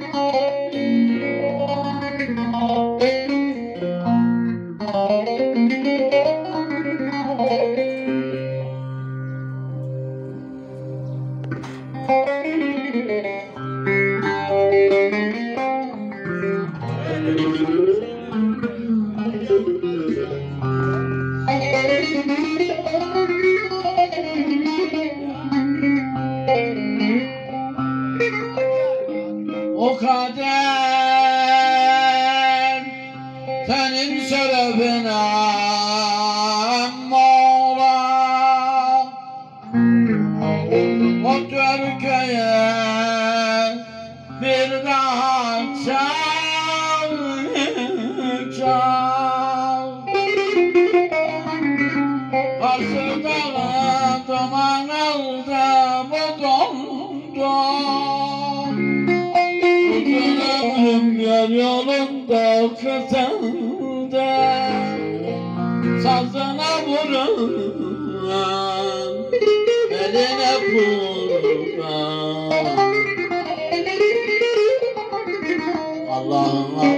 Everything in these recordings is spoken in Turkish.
Thank you. yolunda köfende Sazına vuran Eline kurban Allah'ım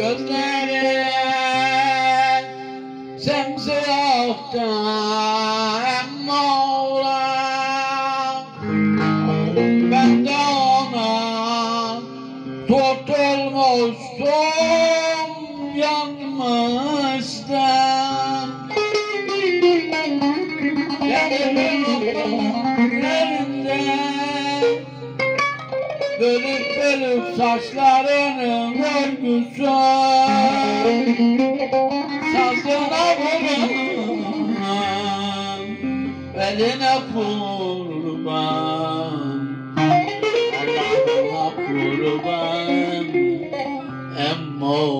Good night. time, Mola. Ben de ona tutulmuştum, yanmıştım. Yerinde bölük bölük saçlarının örgüsü. Sazına vurulmuş. Oh.